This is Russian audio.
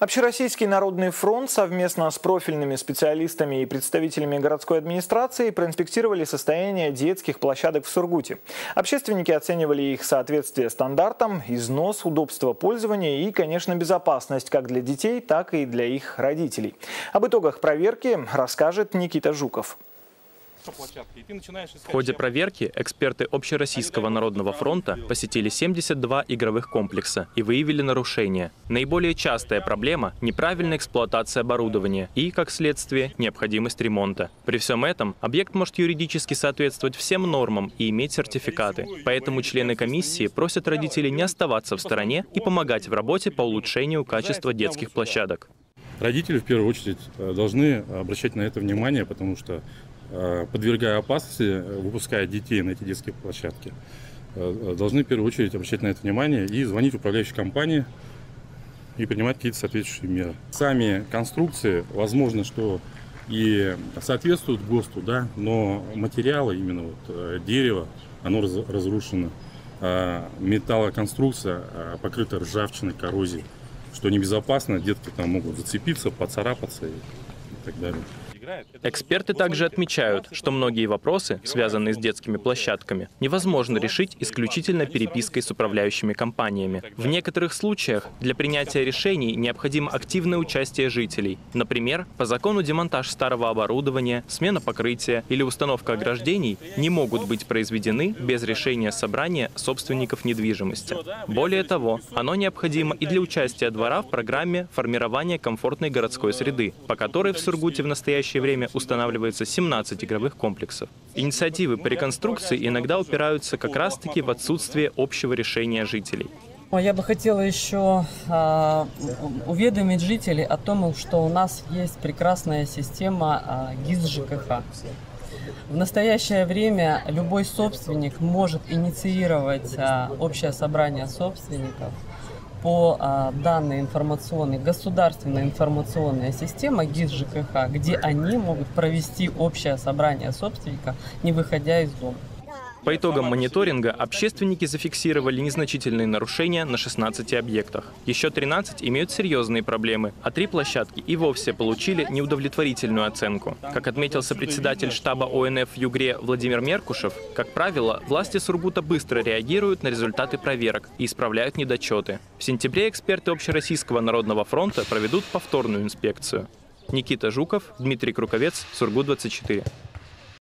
Общероссийский народный фронт совместно с профильными специалистами и представителями городской администрации проинспектировали состояние детских площадок в Сургуте. Общественники оценивали их соответствие стандартам, износ, удобство пользования и, конечно, безопасность как для детей, так и для их родителей. Об итогах проверки расскажет Никита Жуков. В ходе проверки эксперты Общероссийского народного фронта посетили 72 игровых комплекса и выявили нарушения. Наиболее частая проблема – неправильная эксплуатация оборудования и, как следствие, необходимость ремонта. При всем этом объект может юридически соответствовать всем нормам и иметь сертификаты. Поэтому члены комиссии просят родителей не оставаться в стороне и помогать в работе по улучшению качества детских площадок. Родители в первую очередь э, должны обращать на это внимание, потому что подвергая опасности, э, выпуская детей на эти детские площадки, э, должны в первую очередь обращать на это внимание и звонить управляющей компании и принимать какие-то соответствующие меры. Сами конструкции, возможно, что и соответствуют ГОСТу, да, но материалы, именно вот дерево, оно разрушено, а металлоконструкция покрыта ржавчиной, коррозией, что небезопасно, детки там могут зацепиться, поцарапаться и так далее. Эксперты также отмечают, что многие вопросы, связанные с детскими площадками, невозможно решить исключительно перепиской с управляющими компаниями. В некоторых случаях для принятия решений необходимо активное участие жителей. Например, по закону демонтаж старого оборудования, смена покрытия или установка ограждений не могут быть произведены без решения собрания собственников недвижимости. Более того, оно необходимо и для участия двора в программе формирования комфортной городской среды, по которой в Сургуте в настоящее настоящее время устанавливается 17 игровых комплексов. Инициативы по реконструкции иногда упираются как раз-таки в отсутствие общего решения жителей. Я бы хотела еще э, уведомить жителей о том, что у нас есть прекрасная система э, ГИС ЖКХ. В настоящее время любой собственник может инициировать э, общее собрание собственников по а, данной информационной, государственная информационная система ГИС ЖКХ, где они могут провести общее собрание собственника, не выходя из дома. По итогам мониторинга общественники зафиксировали незначительные нарушения на 16 объектах. Еще 13 имеют серьезные проблемы, а три площадки и вовсе получили неудовлетворительную оценку. Как отметился председатель штаба ОНФ в Югре Владимир Меркушев, как правило, власти Сургута быстро реагируют на результаты проверок и исправляют недочеты. В сентябре эксперты Общероссийского народного фронта проведут повторную инспекцию. Никита Жуков, Дмитрий Круковец, Сургут 24.